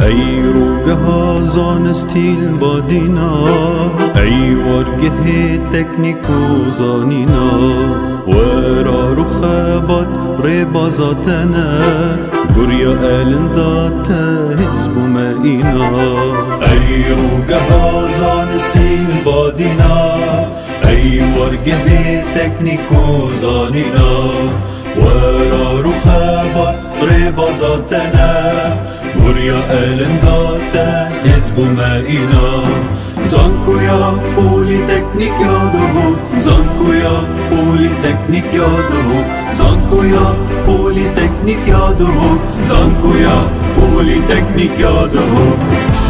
ای روگه زانستیل با دینا ای ورگه تکنیکو زانینا ورا رو خبات ری بازاتنه گریا آلندا تهزبو اینا ای روگه زانستیل با دینا ای ورگه تکنیکو زانینا. ورا Burja elendate jezbumerina Zankuja Politeknik Jadovu Zankuja Politeknik Jadovu Zankuja Politeknik Jadovu Zankuja Politeknik Jadovu